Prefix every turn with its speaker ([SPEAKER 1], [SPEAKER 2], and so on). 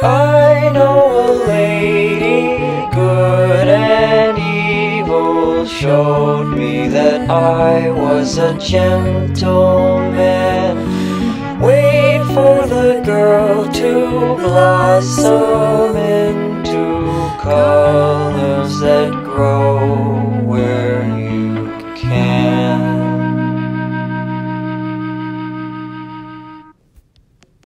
[SPEAKER 1] I know a lady, good and evil, showed me that I was a gentleman. Wait for the girl to blossom into colors that grow